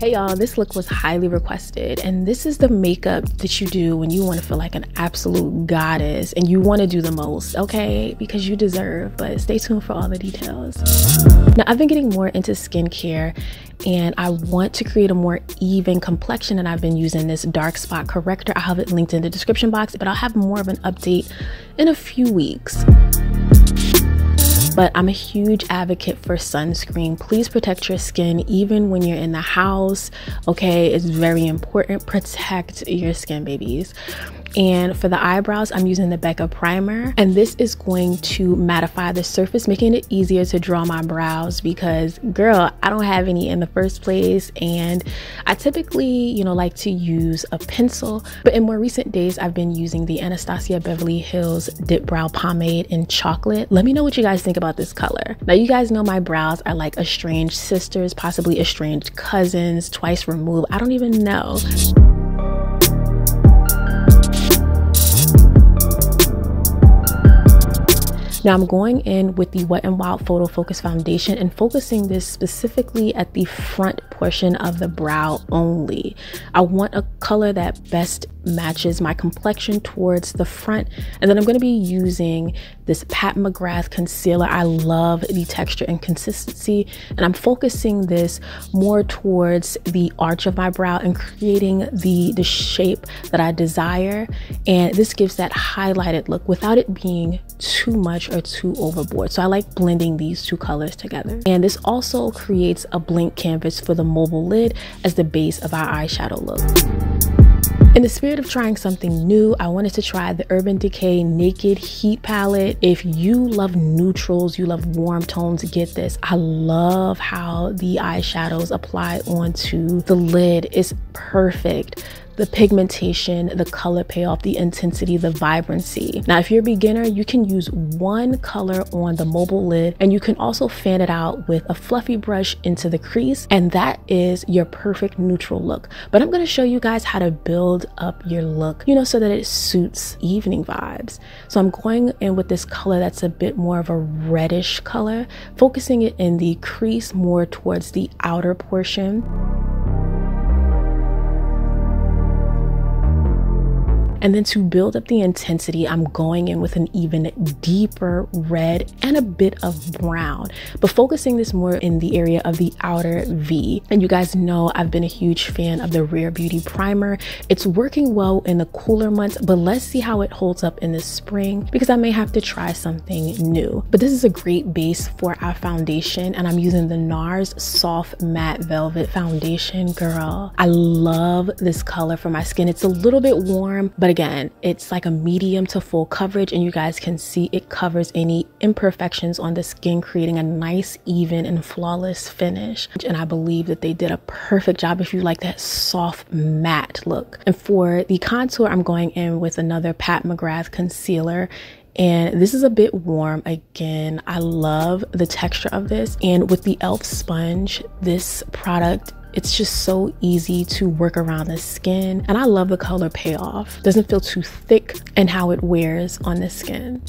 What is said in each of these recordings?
Hey y'all, this look was highly requested, and this is the makeup that you do when you want to feel like an absolute goddess and you want to do the most, okay? Because you deserve, but stay tuned for all the details. Now, I've been getting more into skincare and I want to create a more even complexion, and I've been using this dark spot corrector. I have it linked in the description box, but I'll have more of an update in a few weeks but I'm a huge advocate for sunscreen. Please protect your skin even when you're in the house. Okay, it's very important. Protect your skin, babies. And for the eyebrows, I'm using the Becca primer. And this is going to mattify the surface, making it easier to draw my brows because, girl, I don't have any in the first place. And I typically, you know, like to use a pencil. But in more recent days, I've been using the Anastasia Beverly Hills Dip Brow Pomade in chocolate. Let me know what you guys think about this color. Now, you guys know my brows are like estranged sisters, possibly estranged cousins, twice removed. I don't even know. Now I'm going in with the Wet n Wild Photo Focus Foundation and focusing this specifically at the front portion of the brow only. I want a color that best matches my complexion towards the front. And then I'm going to be using this Pat McGrath concealer. I love the texture and consistency. And I'm focusing this more towards the arch of my brow and creating the, the shape that I desire. And this gives that highlighted look without it being too much or too overboard. So I like blending these two colors together. And this also creates a blank canvas for the mobile lid as the base of our eyeshadow look. In the spirit of trying something new, I wanted to try the Urban Decay Naked Heat Palette. If you love neutrals, you love warm tones, get this. I love how the eyeshadows apply onto the lid. It's perfect the pigmentation, the color payoff, the intensity, the vibrancy. Now, if you're a beginner, you can use one color on the mobile lid and you can also fan it out with a fluffy brush into the crease and that is your perfect neutral look. But I'm gonna show you guys how to build up your look, you know, so that it suits evening vibes. So I'm going in with this color that's a bit more of a reddish color, focusing it in the crease more towards the outer portion. And then to build up the intensity, I'm going in with an even deeper red and a bit of brown, but focusing this more in the area of the outer V. And you guys know I've been a huge fan of the Rare Beauty Primer. It's working well in the cooler months, but let's see how it holds up in the spring because I may have to try something new. But this is a great base for our foundation and I'm using the NARS Soft Matte Velvet Foundation. Girl, I love this color for my skin. It's a little bit warm, but again, it's like a medium to full coverage and you guys can see it covers any imperfections on the skin, creating a nice, even and flawless finish. And I believe that they did a perfect job if you like that soft matte look. And for the contour, I'm going in with another Pat McGrath concealer and this is a bit warm again i love the texture of this and with the elf sponge this product it's just so easy to work around the skin. And I love the color payoff. Doesn't feel too thick and how it wears on the skin.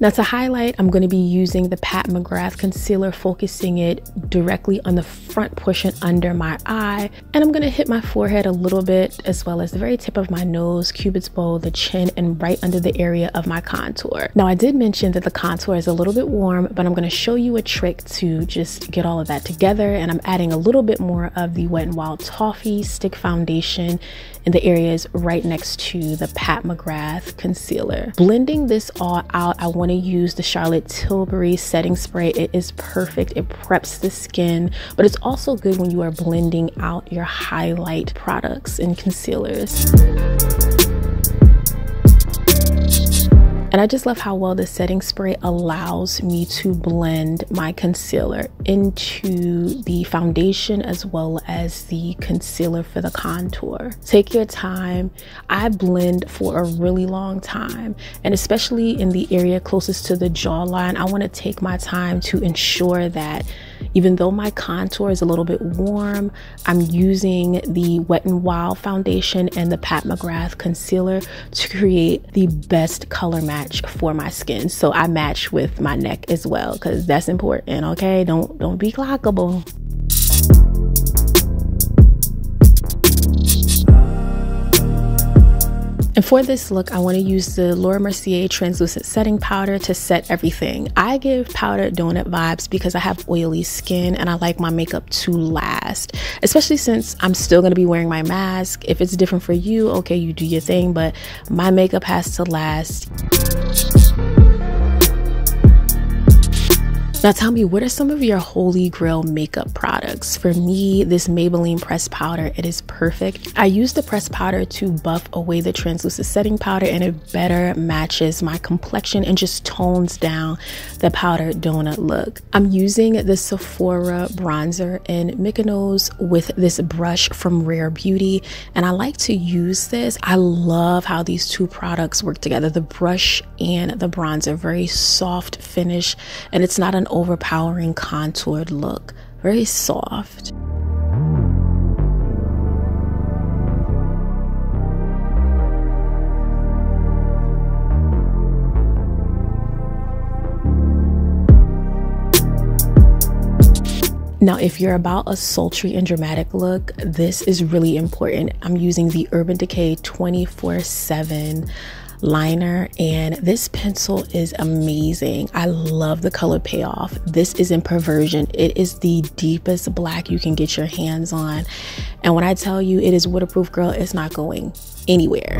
Now to highlight, I'm going to be using the Pat McGrath concealer, focusing it directly on the front portion under my eye. And I'm going to hit my forehead a little bit, as well as the very tip of my nose, cupid's bow, the chin, and right under the area of my contour. Now I did mention that the contour is a little bit warm, but I'm going to show you a trick to just get all of that together. And I'm adding a little bit more of the Wet n Wild Toffee Stick Foundation in the areas right next to the Pat McGrath concealer. Blending this all out, I want to use the Charlotte Tilbury setting spray. It is perfect. It preps the skin, but it's also good when you are blending out your highlight products and concealers. And I just love how well the setting spray allows me to blend my concealer into the foundation as well as the concealer for the contour. Take your time. I blend for a really long time. And especially in the area closest to the jawline, I want to take my time to ensure that Even though my contour is a little bit warm, I'm using the Wet n Wild foundation and the Pat McGrath concealer to create the best color match for my skin. So I match with my neck as well because that's important, okay? Don't don't be clockable. And for this look, I want to use the Laura Mercier translucent setting powder to set everything. I give powdered donut vibes because I have oily skin and I like my makeup to last, especially since I'm still going to be wearing my mask. If it's different for you, okay, you do your thing, but my makeup has to last. Now tell me, what are some of your holy grail makeup products? For me, this Maybelline pressed powder, it is perfect. I use the pressed powder to buff away the translucent setting powder and it better matches my complexion and just tones down the powdered donut look. I'm using the Sephora bronzer in Mykonos with this brush from Rare Beauty and I like to use this. I love how these two products work together. The brush and the bronzer, very soft finish and it's not an overpowering contoured look, very soft. Now, if you're about a sultry and dramatic look, this is really important. I'm using the Urban Decay 24 7 liner and this pencil is amazing. I love the color payoff. This is in Perversion. It is the deepest black you can get your hands on. And when I tell you it is waterproof, girl, it's not going anywhere.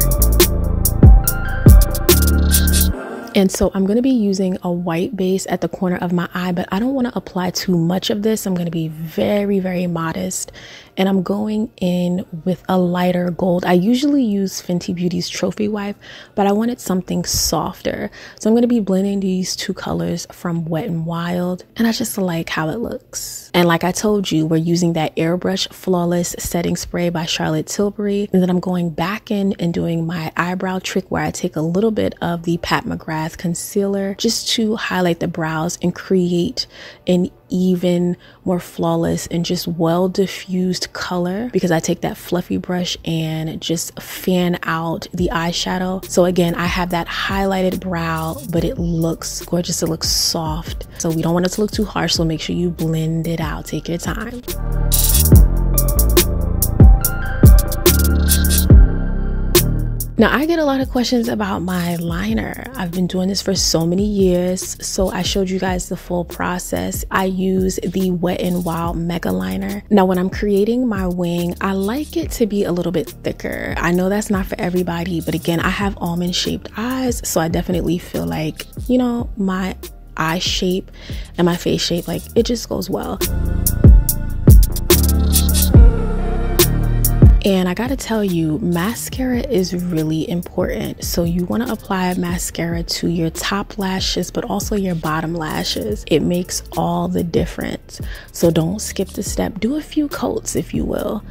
And so I'm going to be using a white base at the corner of my eye, but I don't want to apply too much of this. I'm going to be very, very modest and I'm going in with a lighter gold. I usually use Fenty Beauty's Trophy Wife, but I wanted something softer. So I'm going to be blending these two colors from Wet n Wild, and I just like how it looks. And like I told you, we're using that Airbrush Flawless Setting Spray by Charlotte Tilbury. And then I'm going back in and doing my eyebrow trick where I take a little bit of the Pat McGrath concealer just to highlight the brows and create an even more flawless and just well diffused color because I take that fluffy brush and just fan out the eyeshadow. So again, I have that highlighted brow, but it looks gorgeous. It looks soft. So we don't want it to look too harsh. So make sure you blend it out. Take your time. Now, I get a lot of questions about my liner. I've been doing this for so many years, so I showed you guys the full process. I use the Wet n Wild Mega Liner. Now, when I'm creating my wing, I like it to be a little bit thicker. I know that's not for everybody, but again, I have almond shaped eyes, so I definitely feel like, you know, my eye shape and my face shape, like it just goes well. And I gotta tell you, mascara is really important. So you wanna apply mascara to your top lashes, but also your bottom lashes. It makes all the difference. So don't skip the step. Do a few coats, if you will.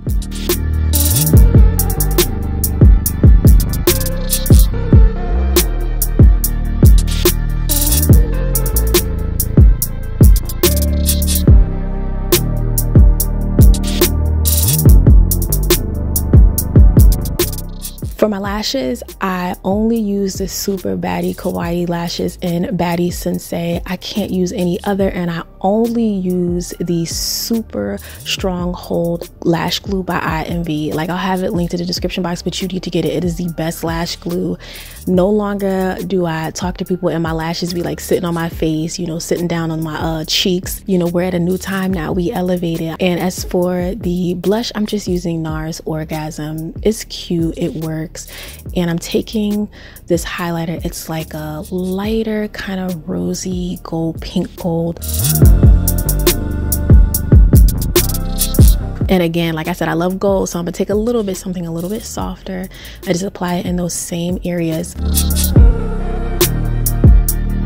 For my lashes, I only use the Super Baddie Kawaii lashes in Baddie Sensei. I can't use any other and I only use the super strong hold lash glue by IMV. Like I'll have it linked in the description box, but you need to get it. It is the best lash glue. No longer do I talk to people and my lashes be like sitting on my face, you know, sitting down on my uh, cheeks. You know, we're at a new time now. We elevated. And as for the blush, I'm just using NARS Orgasm. It's cute. It works. And I'm taking this highlighter. It's like a lighter kind of rosy gold, pink gold. And again, like I said, I love gold, so I'm gonna take a little bit, something a little bit softer. I just apply it in those same areas.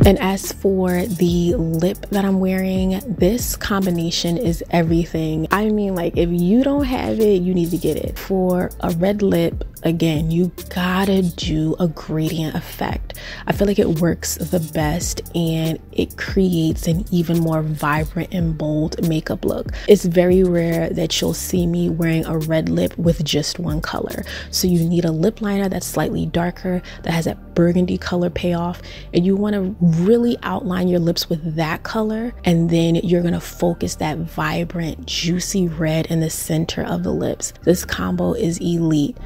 And as for the lip that I'm wearing, this combination is everything. I mean, like, if you don't have it, you need to get it. For a red lip, again, you gotta do a gradient effect. I feel like it works the best and it creates an even more vibrant and bold makeup look. It's very rare that you'll see me wearing a red lip with just one color. So you need a lip liner that's slightly darker, that has that burgundy color payoff, and you wanna really outline your lips with that color. And then you're gonna focus that vibrant, juicy red in the center of the lips. This combo is elite.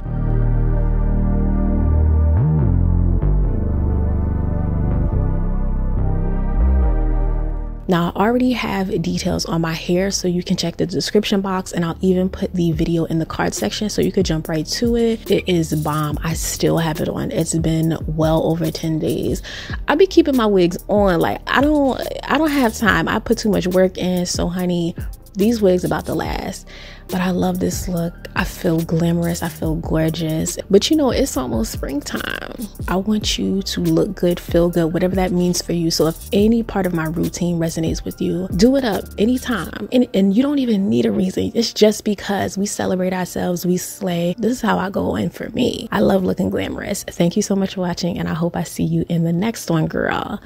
Now, I already have details on my hair, so you can check the description box and I'll even put the video in the card section so you could jump right to it. It is bomb. I still have it on. It's been well over 10 days. I be keeping my wigs on. Like, I don't I don't have time. I put too much work in. So, honey, these wigs about to last but I love this look. I feel glamorous, I feel gorgeous. But you know, it's almost springtime. I want you to look good, feel good, whatever that means for you. So if any part of my routine resonates with you, do it up anytime. And, and you don't even need a reason. It's just because we celebrate ourselves, we slay. This is how I go in for me. I love looking glamorous. Thank you so much for watching, and I hope I see you in the next one, girl.